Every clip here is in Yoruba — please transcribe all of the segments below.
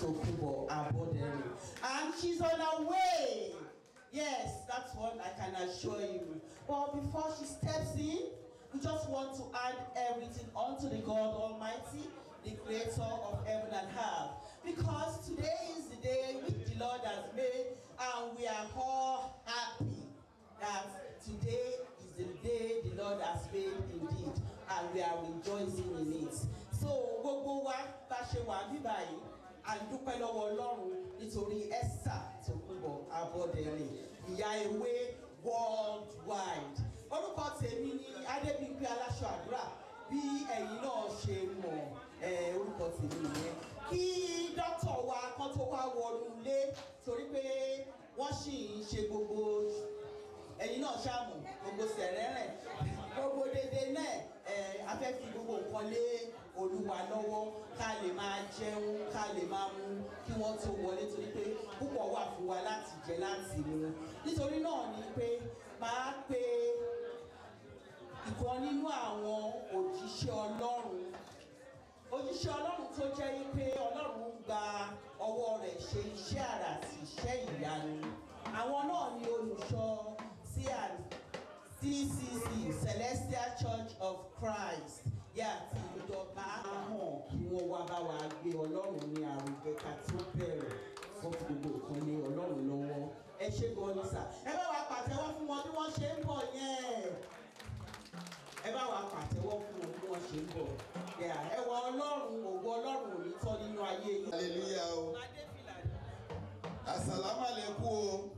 Esther Tokubo Abodere. And she's on her way. Yes, that's what I can assure you. But before she steps in, we just want to add everything unto the God Almighty, the creator of heaven and earth. Because today is the day which the Lord has made, and we are all happy that today is the day the Lord has made indeed, and we are rejoicing in it. So gbogbo wa bá ṣe wà bíbá yìí, à ń dúpẹ́ lọ́wọ́ Ọlọ́run nítorí Esther Tokunbo Abọ́dẹrìn, ìyá ewé worldwide. Orúkọ tèmi ni Adébímpé Aláṣọ Àdúrà bí ẹ̀yin náà ṣe mọ̀ orúkọ tèmi nìyẹn. Kí dókítà wa kan tó wá wọnú ilé torí pé wọ́n sì ń ṣe gbogbo ẹ̀yin náà ṣàmù gbogbo sẹ̀rẹ̀rẹ̀ gbogbo dédé náà a fi gbogbo nǹkan lé olúwa lọ́wọ́ ká lè máa jẹun ká lè máa mu kí wọ́n tó wọlé torí pé púpọ̀ wà fún wa láti jẹ láti mu. Nítorí náà ni pé máa pe ìkan nínú àwọn òjíṣẹ́ ọlọ́run. Òjíṣẹ́ ọlọ́run tó jẹ́ pé ọlọ́run gba ọwọ́ rẹ̀ ṣe iṣẹ́ àrà àti iṣẹ́ ìyanu. Àwọn náà ni olùṣọ́ CN CCC Celestial Church of Christ. Yà wọ́n wá bá wa gbé ọlọ́run ní àrùgbẹ́ ká tó bẹ̀rẹ̀ fún gbogbo nǹkan lé ọlọ́run lọ́wọ́. Ẹ ṣe gan ni sà ẹ bá wa pàtẹ́wọ́ fún wọn bí wọ́n ṣe ń bọ̀ yẹn. Ẹ bá wa pàtẹ́wọ́ fún wọn bí wọ́n ṣe ń bọ̀. Ẹ wọ ọlọ́run òwò ọlọ́run ò ní tọ́ nínú ayé yìí. hallelujah o. Asalaamu alaikum o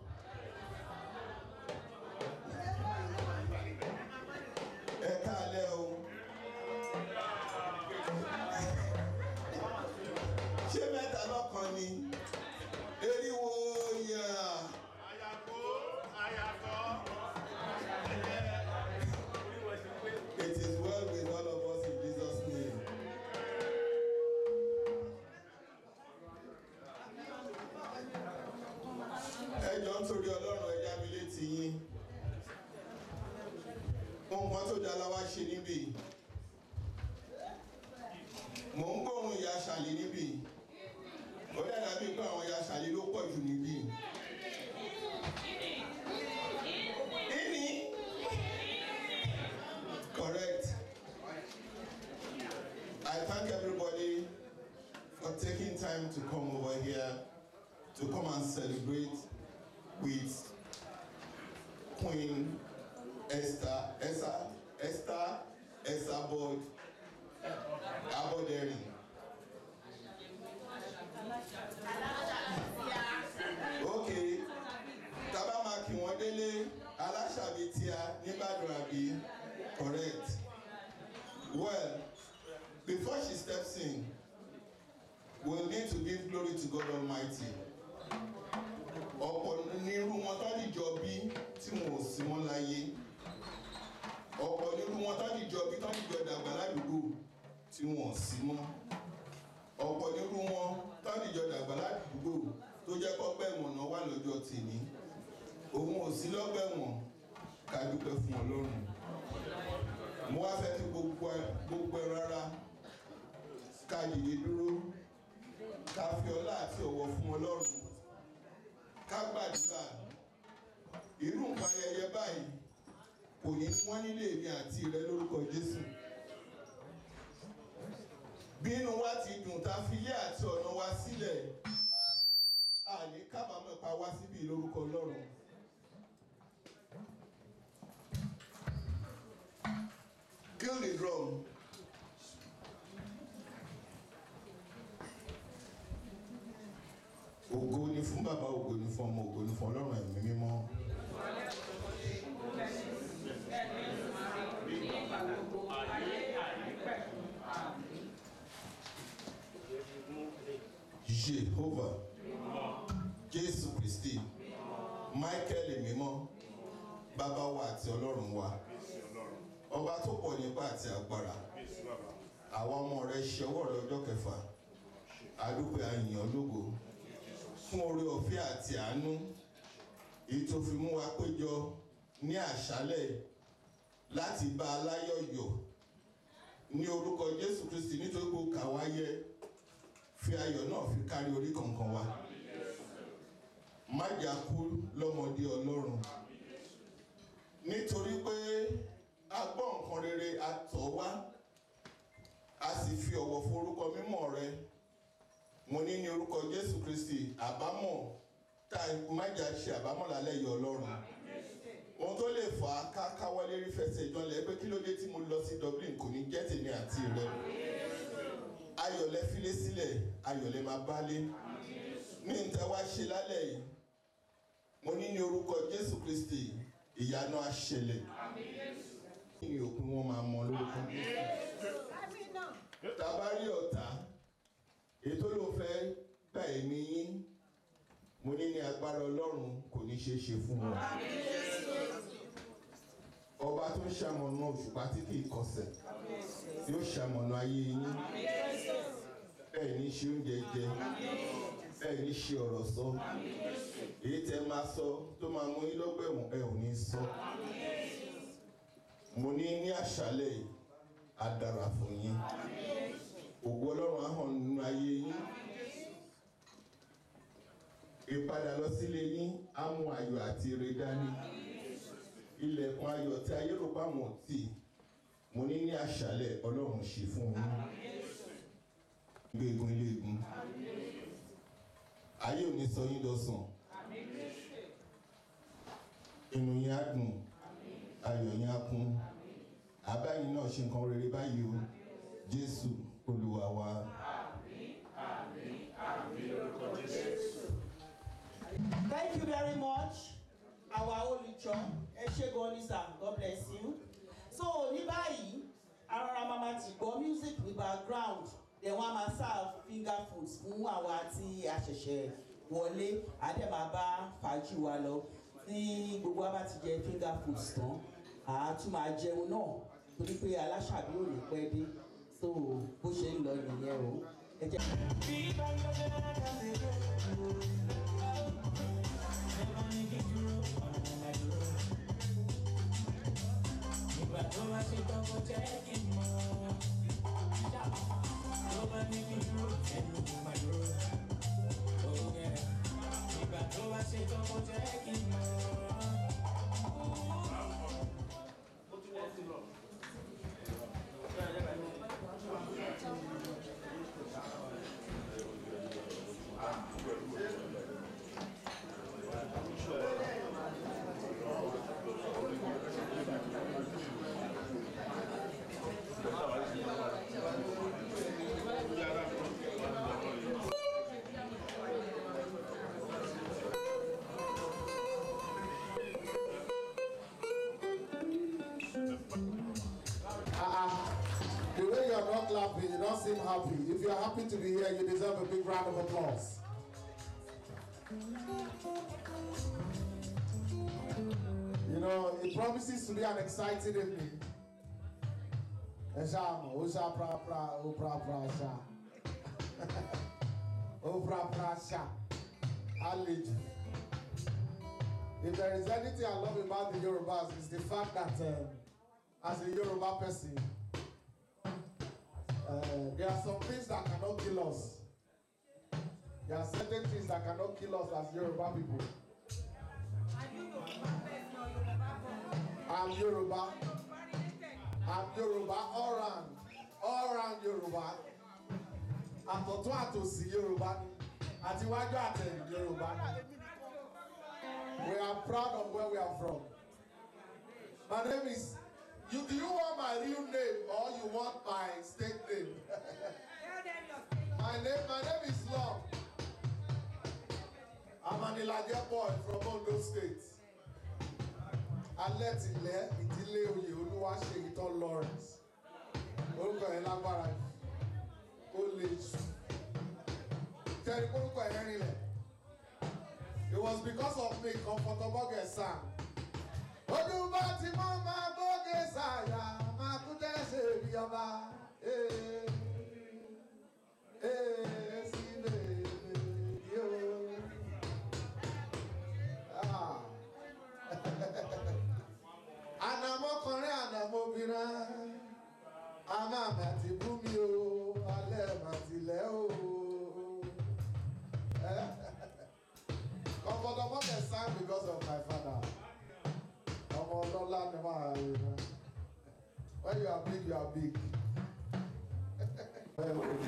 Boyd Aboderin. Okay, tábà máa kí wọ́n délé aláṣàbí correct. Well, before she steps in, we'll need to give glory to God Almighty. Ọ̀pọ̀ nírú wọn tó dìjọ bí tí wọn ò sí mọ́ láyé. Ọ̀pọ̀ nírú wọn tó dìjọ bí tó dìjọ dàgbà ládùúgbò tí wọn sí mọ́. Ọ̀pọ̀ nírú wọn tó dìjọ dàgbà ládùúgbò tó jẹ́ kọ́gbẹ́ náà wà lọ́jọ́ tèmi. Òun ò sí lọ́gbà ẹ̀wọ̀n ká dúpẹ́ fún Ọlọ́run. Mo wá fẹ́ kí gbogbo ẹ rárá ká yìí dúró ká fi ọlá àti ọ̀wọ̀ fún Ọlọ́run ká gbàdúrà irú nǹkan ayẹyẹ báyìí kò ní wọ́n nílé mi àti rẹ lórúkọ Jésù bí inú wa ti dùn tá fi ilé àti ọ̀nà wa sílẹ̀ àní kábàámọ̀ pa wá síbi lórúkọ Ọlọ́run. Kill the drum. ògo ni fún bàbá ògo ni fún ọmọ ògo ni fún ọlọ́run ẹ̀mí mímọ́. Jehovah Jésù Kristi Michael mímọ́ bàbá wa àti ọlọ́run wa. Ọba tó pọ̀ nípa àti agbára. Àwa ọmọ rẹ ṣe ọwọ́ rẹ ọjọ́ kẹfà. Adúpẹ́ àyàn lógo. Fún oore ọ̀fẹ́ àti àánú èyí fi mú wa péjọ ní àṣálẹ̀ láti bá aláyọ̀ yọ̀. Ní orúkọ Jésù Kristi nítorí ó kà wá fi ayọ̀ náà fi kárí orí kankan wa. Má jà kú lọ́mọdé Ọlọ́run. Nítorí pé a gbọ́ nǹkan rere a tọ̀ wá a sì fi ọ̀wọ̀ fún orúkọ mímọ́ rẹ. Mo ní ní orúkọ jésù kristi àbámọ̀ tá má jà ṣe àbámọ̀ lálẹ́ yìí ọlọ́run. Ohun tó lè fà á ká káwọ́lé rí ìjọlẹ̀ pé kí ló dé tí mo lọ sí dublin kò ní jẹ́ tèmi àti rẹ ayọ̀lẹ̀ filé sílẹ̀ ayọ̀lẹ̀ máa bálé. Ní nǹkan wá ṣe lálẹ́ yìí mo ní ní orúkọ jésù kristi ìyanu á ṣẹlẹ̀. Ní òpin wọn máa mọ lórúkọ? Rí ọ̀tá ètò ló fẹ́ gbà ẹ̀mí yín mo ní ní agbára ọlọ́run kò ní ṣeé ṣe fún wọn. ọba tó ń ṣamọ̀nà òṣùpá tí kì í kọsẹ̀ yóò ṣamọ̀nà ayé yín bẹ́ẹ̀ ní ṣe oúnjẹ jẹ bẹ́ẹ̀ ní ṣe ọ̀rọ̀ sọ. Èyí tẹ́ máa sọ tó máa mú yín lọ́gbẹ̀wọ̀n ẹ ò ní sọ. mo ní ní àṣálẹ̀ yìí fún yín. Ògo ọlọ́run á nínú ayé yín. Ìpadà lọ sílé yín á mú ayọ̀ àti ire dání. Ilẹ̀kùn ayọ̀ tí ayé rò tì mo ní ní àṣálẹ̀ ọlọ́run ṣe fún yín gbégun iléegun ayé ò sọ yín dọ̀sán inú yín á dùn. Ayọ̀ yín á kún. Àbáyín náà ṣe nǹkan rere báyìí o. Jésù olúwa wa. Thank you very much, our holy church. Ẹ ṣé gan ni God bless you. So ní báyìí, arọra mama ti gbọ́ music ní background, then wọ́n á máa serve finger foods fún àwa tí a ṣẹ̀ṣẹ̀ wọlé, àdé máa bá fàájì wa lọ. Tí gbogbo wa ti jẹ finger foods tán, àá tún máa jẹun náà torí pé aláṣàbí ò ní pẹ́ dé. So bó ṣe ń lọ nìyẹn o. Ìgbà tó bá ṣe tán kó jẹ́ kí n bá ní n dúró, ẹnu kò máa dúró. Yeah. Ìgbà tó bá ṣe tán kó jẹ́ kí n mọ̀. you're applause. You know, it promises to be an exciting evening. Prapra, ó prapra ṣá. Ó prapra If there is anything I love about the Yorubas, it's the fact that um, as a Yoruba person, uh, there are some things that cannot kill us. There are certain things that cannot kill us as Yoruba people. I'm Yoruba. I'm Yoruba all round. All round Yoruba. Àtọ̀tún àtòsí Yoruba ni. Àti iwájú àtẹ̀yìn Yoruba ni. We are proud of where we are from. My name is. You, do you want my real name or you want my state name? my name, my name is Long. I'm an Ilaje boy from Ondo State. Alẹ́tìlẹ́ ìdílé oyè Olúwaṣeyì tán Lawrence. Orúkọ yẹn lágbára jù. Ó le jù. Tẹ́lẹ̀ orúkọ yẹn rinlẹ̀. It was because of me Comfortable sang. Ọdún bá ti mọ́ máa gbóge ṣàyà máa kú tẹ́sẹ̀ bí ọba. Ee, ee, When you are big, you are big.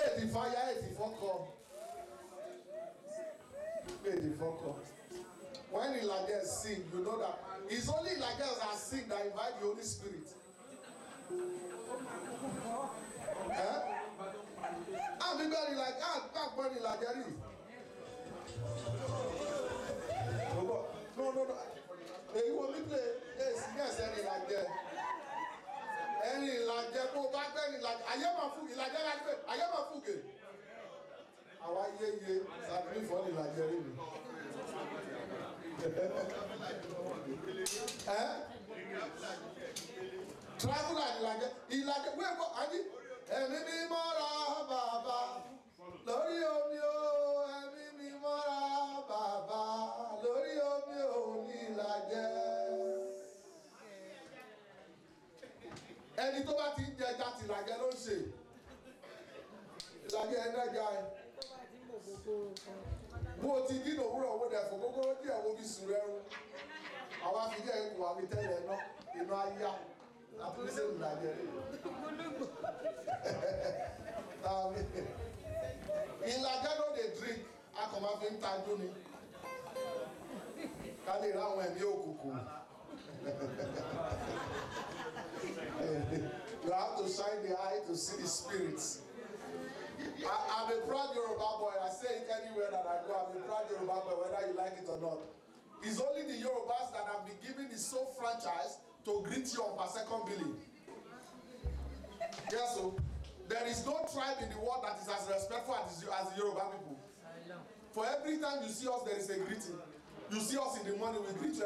Èdì fáyà èdì fọ́kọ. Èdì fọ́kọ. When Elijah sing, you know that it's only Elijah that sing that invite the Holy Spirit. Eh? Bẹ́ẹ̀ ni like ah, gbàgbọ́ ni Elijah. Bọ̀bọ̀, no no no, èyí wo mi play ẹ̀ yes ẹni Elijah. Ẹni Elijah kó bá gbẹ́ ni Elijah, ayé máa fún láti pé ayé máa fún gè. Àwa yé yé sàbílì fọ́ Elijah rí mi. Eh? Traveler Elijah wíwẹ̀ kọ́ àbí ẹ̀mí mi mọ́ra bàbá ẹni tó bá ti ń jẹja ti ìlàjẹ ló ń ṣe. Ìlàjẹ ẹnẹjà ẹ. Bó ti dín òwúrọ̀ owó dẹ̀ fún gbogbo díẹ̀ wo bí sùn rẹ́rù àwa fi díẹ̀ kù àmì tẹ́lẹ̀ náà inú ayá àtúnṣe ìlàjẹ rẹ̀. ìlàjẹ ló lè drink. A kàn máa fi ń tajú ni. Ká lè ráwọn ẹ̀mí òkùnkùn. you have to shine the eye to see the spirits. I, I'm a proud Yoruba boy. I say it anywhere that I go. I'm a proud Yoruba boy, whether you like it or not. It's only the Yorubas that have been given the sole franchise to greet you on per second billing. Yes, so there is no tribe in the world that is as respectful as, as the Yoruba people. For every time you see us, there is a greeting. You see us in the morning, we greet you.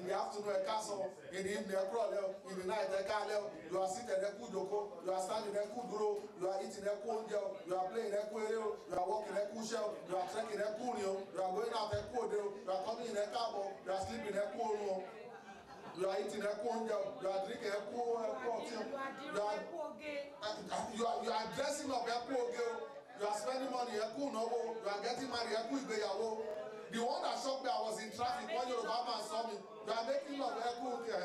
In the afternoon, Ekaso. In the evening, Ekroleo. In the night, Ekaleo. You are seated, Eku Joko. You are standing, Eku Duro. You are eating, Eku Onjeo. You are playing, Eku Ereo. You are walking, Eku Shell. You are trekking, Eku Nio. You are going out, Eku Odeo. You are coming in, Ekabo. You are sleeping, Eku Onuo. You are eating, Eku Onjeo. You are drinking, Eku Eku Otio. You are you are you are dressing up ẹkú oge o you are spending money ẹkú náwó you are getting married ẹkú ìgbéyàwó the one that shock me i was in traffic one yoruba man saw me. You are making love ẹ ẹkú ẹ